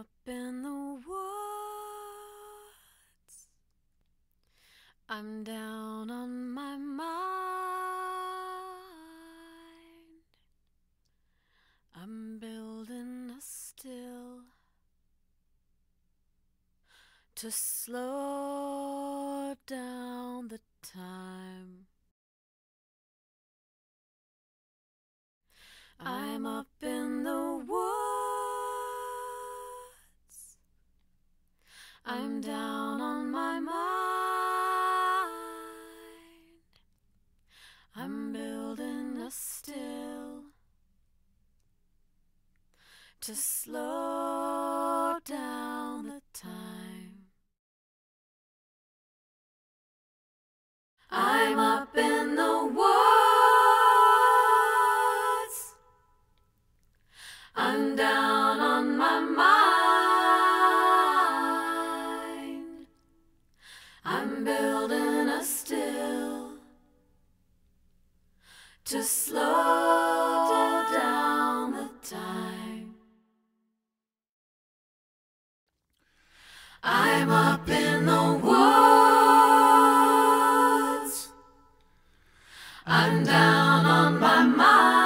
up in the woods. I'm down on my mind. I'm building a still to slow down the time. I'm up I'm down on my mind. I'm building a still to slow down the time. I'm up in to slow down the time. I'm up in the woods. I'm down on my mind.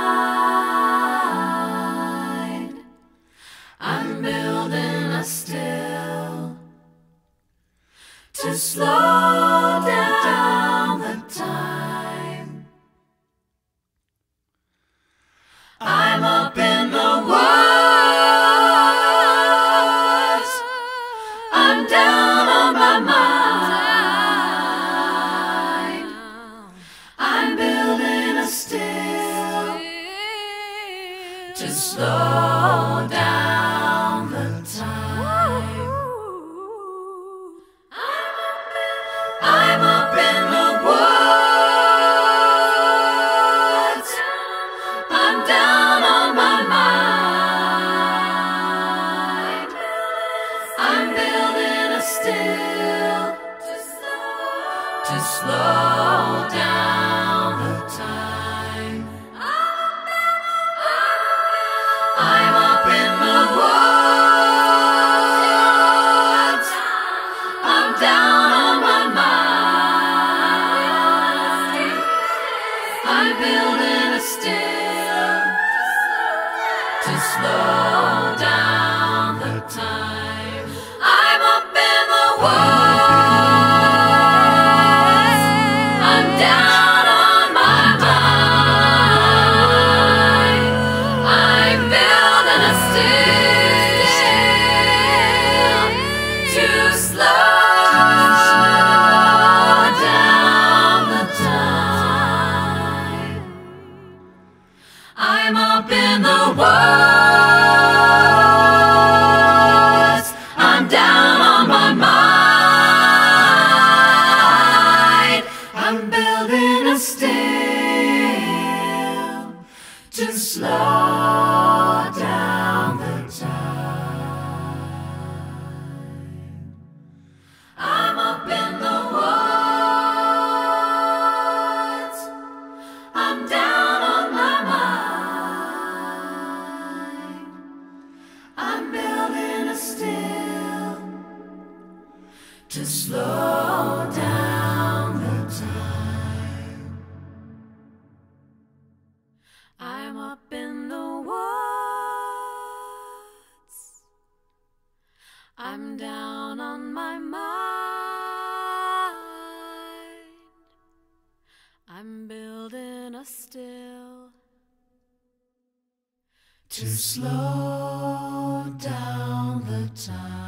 I'm building a still to slow to slow down the time. I'm up in the woods. I'm down on my mind. I'm building a still to slow to slow down the time. To slow down the time. I'm up in the woods. I'm down on my mind. I'm building a still to slow down still to slow down the time.